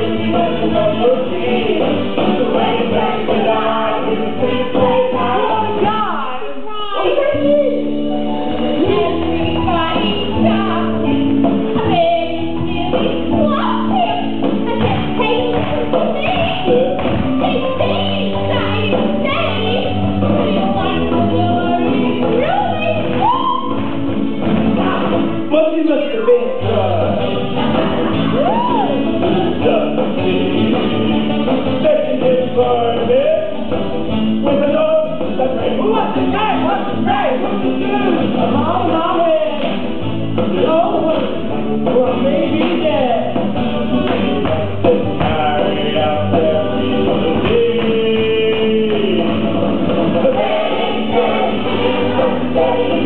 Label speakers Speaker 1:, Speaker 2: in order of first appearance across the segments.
Speaker 1: Thank you.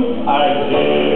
Speaker 1: I did.